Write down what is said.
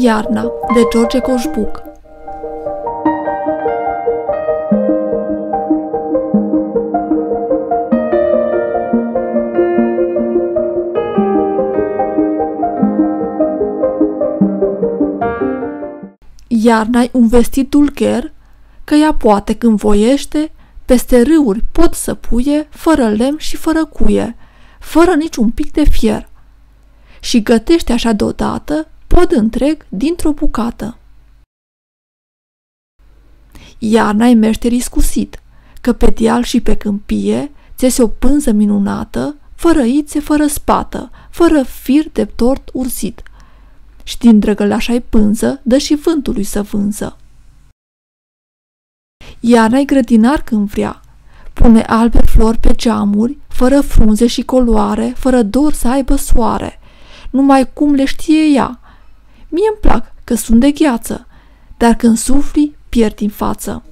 Iarna de George Coșbuc Iarna un vestit dulcher, că ea poate când voiește, peste râuri pot să puie, fără lemn și fără cuie, fără niciun pic de fier. Și gătește așa deodată pod întreg dintr-o bucată. Iarna-i meșter iscusit, că pe deal și pe câmpie ți o pânză minunată, fără ițe, fără spată, fără fir de tort ursit. Și din drăgălașa-i pânză, dă și vântului să vânză. Iarna-i grădinar când vrea, pune albe flori pe geamuri, fără frunze și coloare, fără dor să aibă soare, numai cum le știe ea, Mie îmi plac că sunt de gheață, dar când sufli, pierd din față.